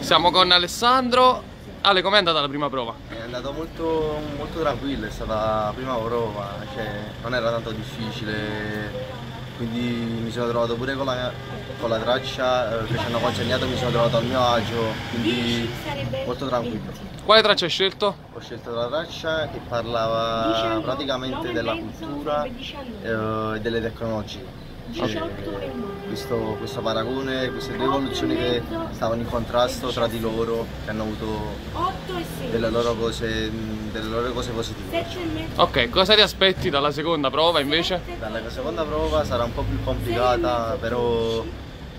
Siamo con Alessandro. Ale, com'è andata la prima prova? È andato molto, molto tranquillo, è stata la prima prova, cioè, non era tanto difficile, quindi mi sono trovato pure con la, con la traccia eh, che ci hanno consegnato, mi sono trovato al mio agio, quindi molto tranquillo. Quale traccia hai scelto? Ho scelto la traccia che parlava praticamente della cultura eh, e delle tecnologie. Questo, questo paragone, queste due evoluzioni che stavano in contrasto tra di loro, che hanno avuto delle loro cose, delle loro cose positive. Ok, cosa ti aspetti dalla seconda prova invece? Dalla seconda prova sarà un po' più complicata, però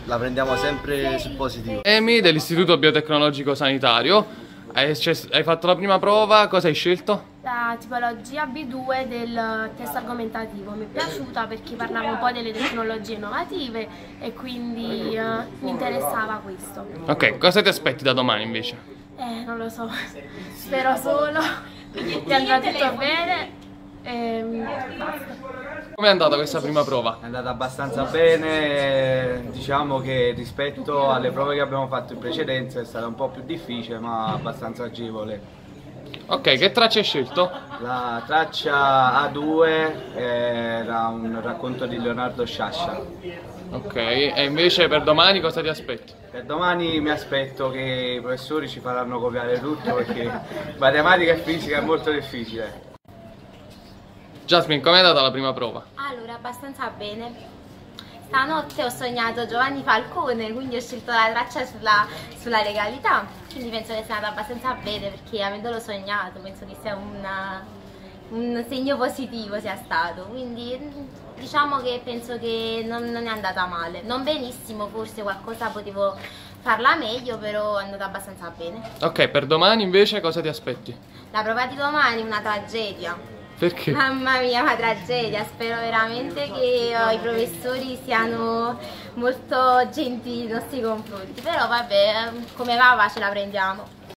la prendiamo sempre sul positivo. Emi dell'Istituto Biotecnologico Sanitario. Hai, hai fatto la prima prova, cosa hai scelto? La tipologia B2 del test argomentativo mi è piaciuta perché parlava un po' delle tecnologie innovative e quindi uh, mi interessava questo. Ok, cosa ti aspetti da domani invece? Eh, non lo so, spero solo che andrà tutto bene e basta. Come è andata questa prima prova? È andata abbastanza bene, diciamo che rispetto alle prove che abbiamo fatto in precedenza è stata un po' più difficile ma abbastanza agevole. Ok, che traccia hai scelto? La traccia A2 era un racconto di Leonardo Sciascia. Ok, e invece per domani cosa ti aspetti? Per domani mi aspetto che i professori ci faranno copiare tutto perché matematica e fisica è molto difficile. Jasmine, com'è andata la prima prova? Allora, abbastanza bene. Stanotte ho sognato Giovanni Falcone, quindi ho scelto la traccia sulla, sulla legalità. Quindi penso che sia andata abbastanza bene perché avendolo sognato penso che sia una, un segno positivo sia stato. Quindi diciamo che penso che non, non è andata male. Non benissimo, forse qualcosa potevo farla meglio, però è andata abbastanza bene. Ok, per domani invece cosa ti aspetti? La prova di domani è una tragedia perché? Mamma mia, una tragedia. Spero veramente che oh, i professori siano molto gentili nei nostri confronti. Però vabbè, come va, va ce la prendiamo.